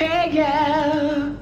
Hey, yeah.